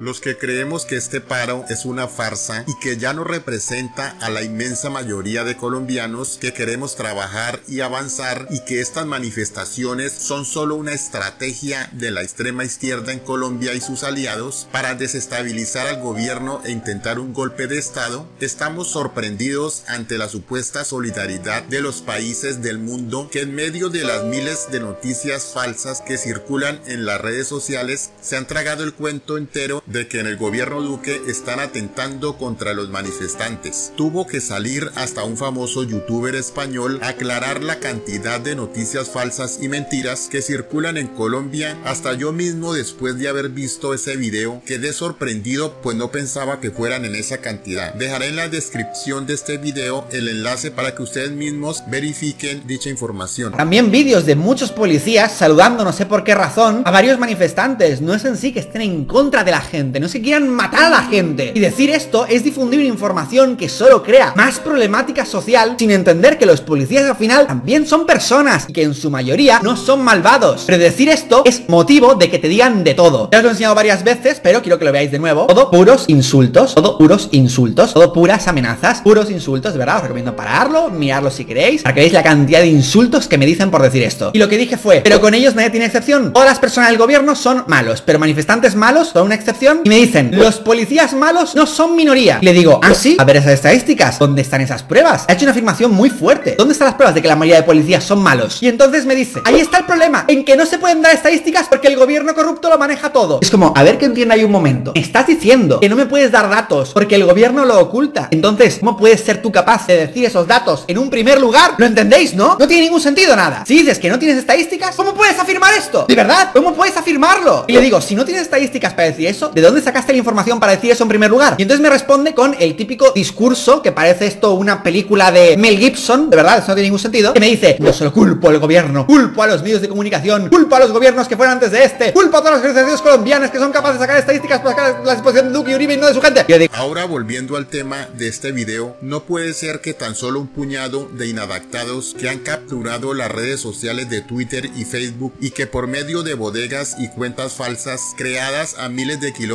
Los que creemos que este paro es una farsa y que ya no representa a la inmensa mayoría de colombianos que queremos trabajar y avanzar y que estas manifestaciones son solo una estrategia de la extrema izquierda en Colombia y sus aliados para desestabilizar al gobierno e intentar un golpe de estado, estamos sorprendidos ante la supuesta solidaridad de los países del mundo que en medio de las miles de noticias falsas que circulan en las redes sociales se han tragado el cuento entero de que en el gobierno Duque están atentando contra los manifestantes. Tuvo que salir hasta un famoso youtuber español aclarar la cantidad de noticias falsas y mentiras que circulan en Colombia. Hasta yo mismo después de haber visto ese video quedé sorprendido pues no pensaba que fueran en esa cantidad. Dejaré en la descripción de este video el enlace para que ustedes mismos verifiquen dicha información. También vídeos de muchos policías saludando no sé por qué razón a varios manifestantes. No es en sí que estén en contra de la gente no se quieran matar a la gente. Y decir esto es difundir información que solo crea más problemática social sin entender que los policías al final también son personas y que en su mayoría no son malvados. Pero decir esto es motivo de que te digan de todo. Ya os lo he enseñado varias veces, pero quiero que lo veáis de nuevo. Todo puros insultos, todo puros insultos, todo puras amenazas, puros insultos, de verdad, os recomiendo pararlo, mirarlo si queréis, para que veáis la cantidad de insultos que me dicen por decir esto. Y lo que dije fue, pero con ellos nadie tiene excepción. Todas las personas del gobierno son malos, pero manifestantes malos son una excepción y me dicen, los policías malos no son minoría. Y le digo, ¿ah, sí? A ver esas estadísticas. ¿Dónde están esas pruebas? Ha hecho una afirmación muy fuerte. ¿Dónde están las pruebas de que la mayoría de policías son malos? Y entonces me dice, ahí está el problema, en que no se pueden dar estadísticas porque el gobierno corrupto lo maneja todo. Es como, a ver que entienda ahí un momento. estás diciendo que no me puedes dar datos porque el gobierno lo oculta. Entonces, ¿cómo puedes ser tú capaz de decir esos datos en un primer lugar? ¿Lo entendéis, no? No tiene ningún sentido nada. Si dices que no tienes estadísticas, ¿cómo puedes afirmar esto? ¿De verdad? ¿Cómo puedes afirmarlo? Y le digo, si no tienes estadísticas para decir eso, ¿de dónde sacaste la información para decir eso en primer lugar? Y entonces me responde con el típico discurso que parece esto una película de Mel Gibson, de verdad, eso no tiene ningún sentido, que me dice, no solo culpo al gobierno, culpo a los medios de comunicación, culpo a los gobiernos que fueron antes de este, culpo a todas las organizaciones colombianas que son capaces de sacar estadísticas para sacar la exposición de Duque y Uribe y no de su gente. Ahora volviendo al tema de este video, no puede ser que tan solo un puñado de inadaptados que han capturado las redes sociales de Twitter y Facebook y que por medio de bodegas y cuentas falsas creadas a miles de kilómetros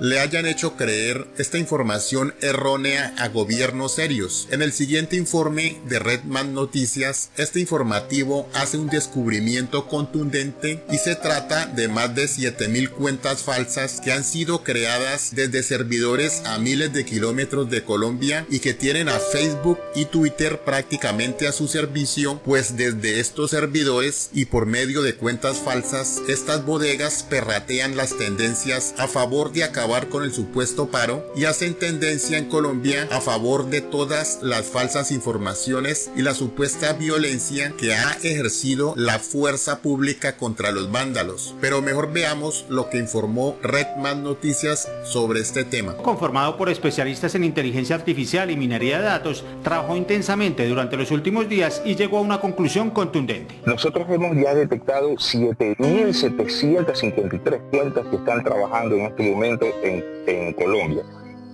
le hayan hecho creer esta información errónea a gobiernos serios. En el siguiente informe de Redman Noticias, este informativo hace un descubrimiento contundente y se trata de más de 7000 cuentas falsas que han sido creadas desde servidores a miles de kilómetros de Colombia y que tienen a Facebook y Twitter prácticamente a su servicio, pues desde estos servidores y por medio de cuentas falsas, estas bodegas perratean las tendencias a favor de acabar con el supuesto paro y hacen tendencia en Colombia a favor de todas las falsas informaciones y la supuesta violencia que ha ejercido la fuerza pública contra los vándalos. Pero mejor veamos lo que informó Redman Noticias sobre este tema. Conformado por especialistas en inteligencia artificial y minería de datos, trabajó intensamente durante los últimos días y llegó a una conclusión contundente. Nosotros hemos ya detectado 7.753 cuentas que están trabajando en este momento en, Colombia.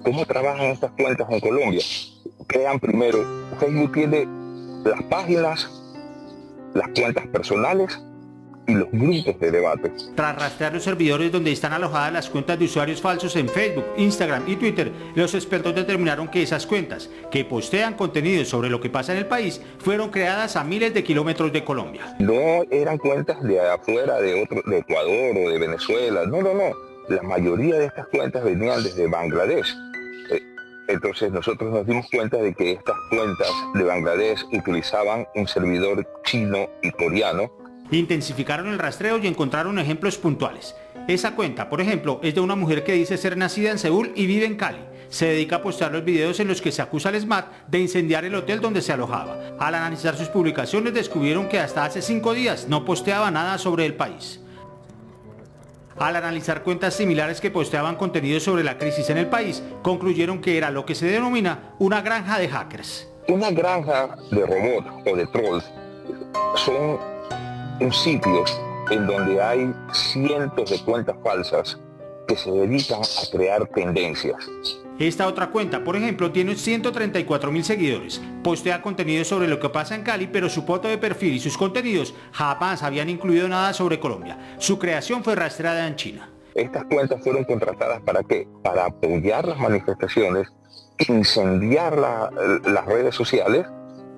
¿Cómo trabajan estas cuentas en Colombia? Crean primero, Facebook tiene las páginas, las cuentas personales y los grupos de debate. Tras rastrear los servidores donde están alojadas las cuentas de usuarios falsos en Facebook, Instagram y Twitter, los expertos determinaron que esas cuentas, que postean contenido sobre lo que pasa en el país, fueron creadas a miles de kilómetros de Colombia. No eran cuentas de afuera, de, otro, de Ecuador o de Venezuela, no, no, no la mayoría de estas cuentas venían desde Bangladesh. Eh, entonces nosotros nos dimos cuenta de que estas cuentas de Bangladesh utilizaban un servidor chino y coreano. Intensificaron el rastreo y encontraron ejemplos puntuales. Esa cuenta, por ejemplo, es de una mujer que dice ser nacida en Seúl y vive en Cali. Se dedica a postear los videos en los que se acusa al SMAT de incendiar el hotel donde se alojaba. Al analizar sus publicaciones descubrieron que hasta hace cinco días no posteaba nada sobre el país al analizar cuentas similares que posteaban contenido sobre la crisis en el país, concluyeron que era lo que se denomina una granja de hackers. Una granja de robots o de trolls son sitios en donde hay cientos de cuentas falsas que se dedican a crear tendencias. Esta otra cuenta, por ejemplo, tiene 134 mil seguidores. Postea contenido sobre lo que pasa en Cali, pero su foto de perfil y sus contenidos jamás habían incluido nada sobre Colombia. Su creación fue rastreada en China. Estas cuentas fueron contratadas para qué? Para apoyar las manifestaciones, incendiar las redes sociales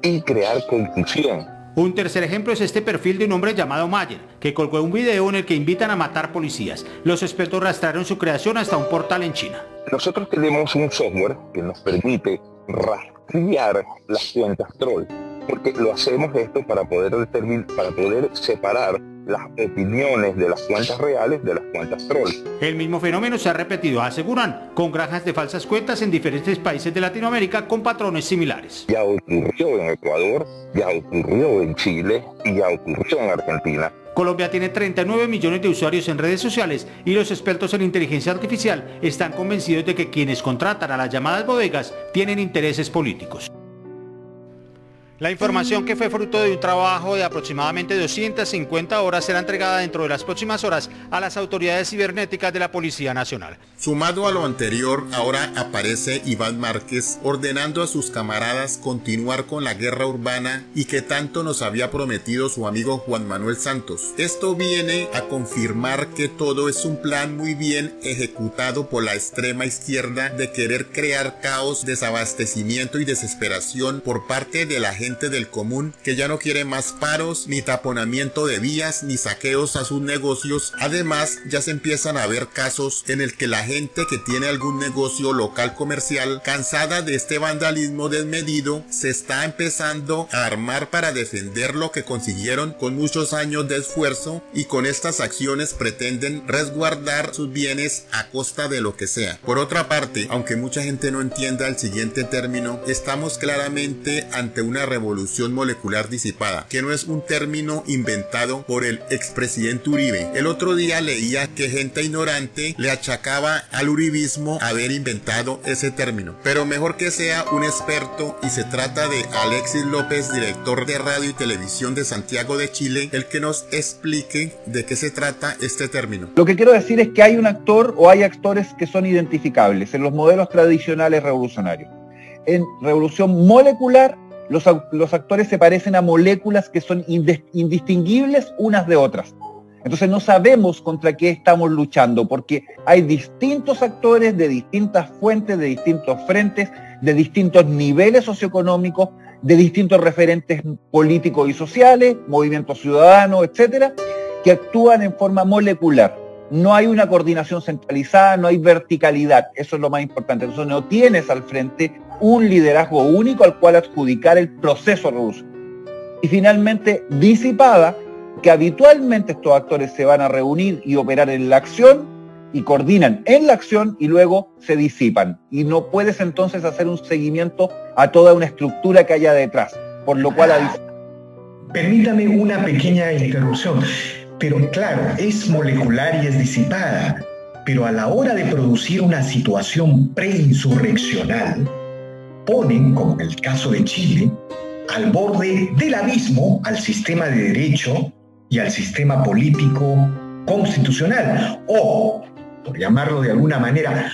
y crear confusión. Un tercer ejemplo es este perfil de un hombre llamado Mayer, que colgó un video en el que invitan a matar policías. Los expertos rastrearon su creación hasta un portal en China. Nosotros tenemos un software que nos permite rastrear las cuentas troll, porque lo hacemos esto para poder determinar, para poder separar las opiniones de las cuentas reales de las cuentas troll. El mismo fenómeno se ha repetido, aseguran, con granjas de falsas cuentas en diferentes países de Latinoamérica con patrones similares. Ya ocurrió en Ecuador, ya ocurrió en Chile y ya ocurrió en Argentina. Colombia tiene 39 millones de usuarios en redes sociales y los expertos en inteligencia artificial están convencidos de que quienes contratan a las llamadas bodegas tienen intereses políticos. La información que fue fruto de un trabajo de aproximadamente 250 horas será entregada dentro de las próximas horas a las autoridades cibernéticas de la Policía Nacional. Sumado a lo anterior, ahora aparece Iván Márquez ordenando a sus camaradas continuar con la guerra urbana y que tanto nos había prometido su amigo Juan Manuel Santos. Esto viene a confirmar que todo es un plan muy bien ejecutado por la extrema izquierda de querer crear caos, desabastecimiento y desesperación por parte de la gente del común que ya no quiere más paros, ni taponamiento de vías, ni saqueos a sus negocios. Además, ya se empiezan a ver casos en el que la gente que tiene algún negocio local comercial, cansada de este vandalismo desmedido, se está empezando a armar para defender lo que consiguieron con muchos años de esfuerzo y con estas acciones pretenden resguardar sus bienes a costa de lo que sea. Por otra parte, aunque mucha gente no entienda el siguiente término, estamos claramente ante una revolución revolución molecular disipada, que no es un término inventado por el expresidente Uribe. El otro día leía que gente ignorante le achacaba al uribismo haber inventado ese término, pero mejor que sea un experto y se trata de Alexis López, director de radio y televisión de Santiago de Chile, el que nos explique de qué se trata este término. Lo que quiero decir es que hay un actor o hay actores que son identificables en los modelos tradicionales revolucionarios. En revolución molecular los, actores se parecen a moléculas que son indistinguibles unas de otras. Entonces no sabemos contra qué estamos luchando, porque hay distintos actores de distintas fuentes, de distintos frentes, de distintos niveles socioeconómicos, de distintos referentes políticos y sociales, movimientos ciudadanos, etcétera, que actúan en forma molecular. No hay una coordinación centralizada, no hay verticalidad, eso es lo más importante. Entonces no tienes al frente un liderazgo único al cual adjudicar el proceso revolucionario. Y finalmente, disipada, que habitualmente estos actores se van a reunir y operar en la acción y coordinan en la acción y luego se disipan. Y no puedes entonces hacer un seguimiento a toda una estructura que haya detrás, por lo cual... Permítame una pequeña interrupción, pero claro, es molecular y es disipada, pero a la hora de producir una situación preinsurreccional, ponen, como en el caso de Chile, al borde del abismo al sistema de derecho y al sistema político constitucional. O, por llamarlo de alguna manera,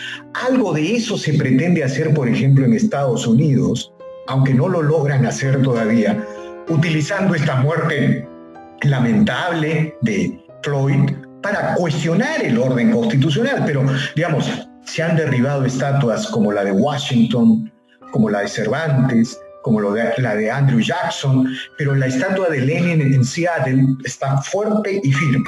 algo de eso se pretende hacer, por ejemplo, en Estados Unidos, aunque no lo logran hacer todavía, utilizando esta muerte lamentable de Floyd para cuestionar el orden constitucional. Pero, digamos, se han derribado estatuas como la de Washington, como la de Cervantes, como la de Andrew Jackson, pero la estatua de Lenin en Seattle está fuerte y firme.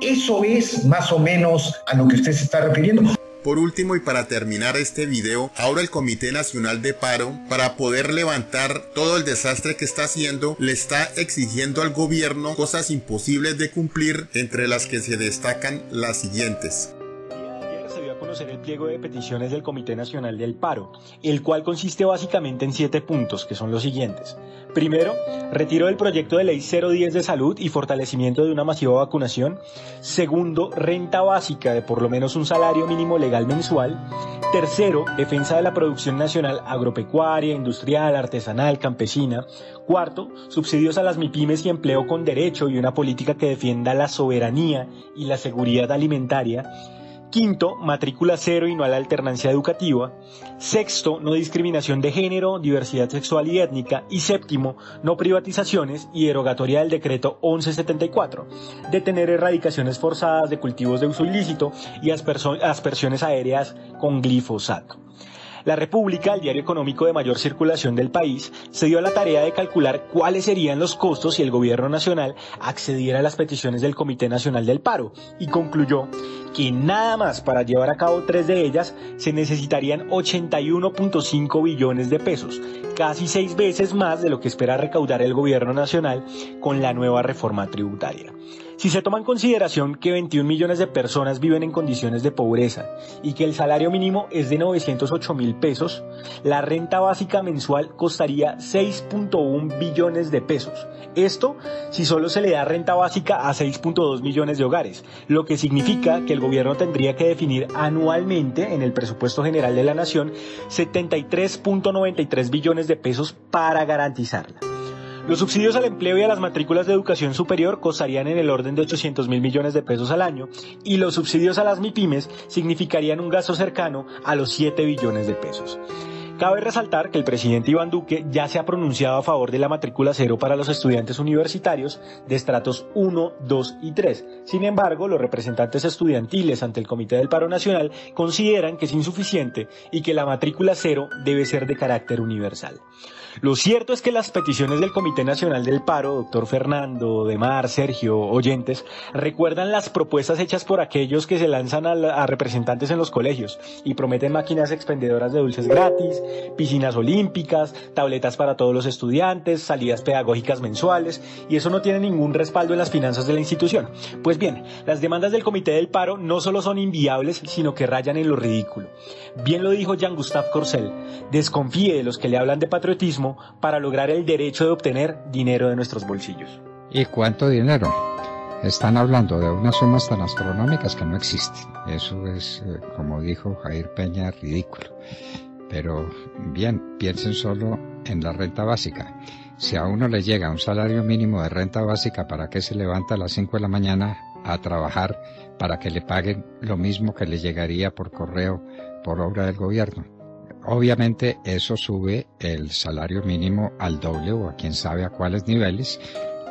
Eso es más o menos a lo que usted se está refiriendo. Por último y para terminar este video, ahora el Comité Nacional de Paro, para poder levantar todo el desastre que está haciendo, le está exigiendo al gobierno cosas imposibles de cumplir, entre las que se destacan las siguientes el pliego de peticiones del Comité Nacional del Paro, el cual consiste básicamente en siete puntos, que son los siguientes. Primero, retiro del proyecto de ley 010 de salud y fortalecimiento de una masiva vacunación. Segundo, renta básica de por lo menos un salario mínimo legal mensual. Tercero, defensa de la producción nacional agropecuaria, industrial, artesanal, campesina. Cuarto, subsidios a las MIPIMES y empleo con derecho y una política que defienda la soberanía y la seguridad alimentaria. Quinto, matrícula cero y no a la alternancia educativa. Sexto, no discriminación de género, diversidad sexual y étnica. Y séptimo, no privatizaciones y derogatoria del decreto 1174. Detener erradicaciones forzadas de cultivos de uso ilícito y aspersiones aéreas con glifosato. La República, el diario económico de mayor circulación del país, se dio a la tarea de calcular cuáles serían los costos si el gobierno nacional accediera a las peticiones del Comité Nacional del Paro y concluyó que nada más para llevar a cabo tres de ellas se necesitarían 81.5 billones de pesos, casi seis veces más de lo que espera recaudar el gobierno nacional con la nueva reforma tributaria. Si se toma en consideración que 21 millones de personas viven en condiciones de pobreza y que el salario mínimo es de 908 mil pesos, la renta básica mensual costaría 6.1 billones de pesos. Esto si solo se le da renta básica a 6.2 millones de hogares, lo que significa que el gobierno tendría que definir anualmente en el presupuesto general de la nación 73.93 billones de pesos para garantizarla. Los subsidios al empleo y a las matrículas de educación superior costarían en el orden de 800 mil millones de pesos al año y los subsidios a las MIPIMES significarían un gasto cercano a los 7 billones de pesos. Cabe resaltar que el presidente Iván Duque ya se ha pronunciado a favor de la matrícula cero para los estudiantes universitarios de estratos 1, 2 y 3. Sin embargo, los representantes estudiantiles ante el Comité del Paro Nacional consideran que es insuficiente y que la matrícula cero debe ser de carácter universal. Lo cierto es que las peticiones del Comité Nacional del Paro, doctor Fernando, Demar, Sergio, oyentes, recuerdan las propuestas hechas por aquellos que se lanzan a, representantes en los colegios y prometen máquinas expendedoras de dulces gratis, piscinas olímpicas, tabletas para todos los estudiantes, salidas pedagógicas mensuales, y eso no tiene ningún respaldo en las finanzas de la institución. Pues bien, las demandas del Comité del Paro no solo son inviables, sino que rayan en lo ridículo. Bien lo dijo Jean-Gustave Corcel, desconfíe de los que le hablan de patriotismo para lograr el derecho de obtener dinero de nuestros bolsillos. ¿Y cuánto dinero? Están hablando de unas sumas tan astronómicas que no existen. Eso es, eh, como dijo Jair Peña, ridículo. Pero bien, piensen solo en la renta básica. Si a uno le llega un salario mínimo de renta básica, ¿para qué se levanta a las 5 de la mañana a trabajar para que le paguen lo mismo que le llegaría por correo por obra del gobierno? Obviamente eso sube el salario mínimo al doble o a quién sabe a cuáles niveles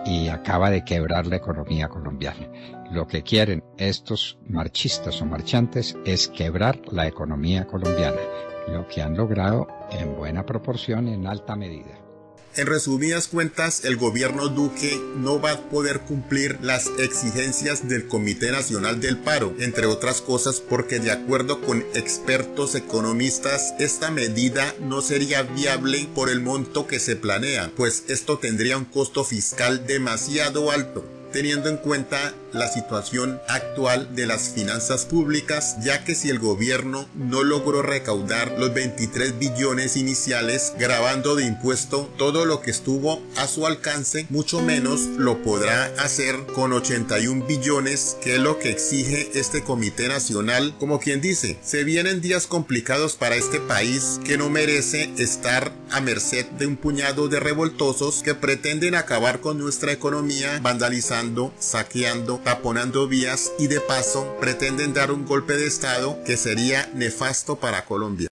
y acaba de quebrar la economía colombiana. Lo que quieren estos marchistas o marchantes es quebrar la economía colombiana, lo que han logrado en buena proporción en alta medida. En resumidas cuentas, el gobierno Duque no va a poder cumplir las exigencias del Comité Nacional del Paro, entre otras cosas porque de acuerdo con expertos economistas, esta medida no sería viable por el monto que se planea, pues esto tendría un costo fiscal demasiado alto teniendo en cuenta la situación actual de las finanzas públicas, ya que si el gobierno no logró recaudar los 23 billones iniciales grabando de impuesto todo lo que estuvo a su alcance, mucho menos lo podrá hacer con 81 billones, que es lo que exige este Comité Nacional. Como quien dice, se vienen días complicados para este país que no merece estar a merced de un puñado de revoltosos que pretenden acabar con nuestra economía vandalizando, saqueando, taponando vías y de paso pretenden dar un golpe de Estado que sería nefasto para Colombia.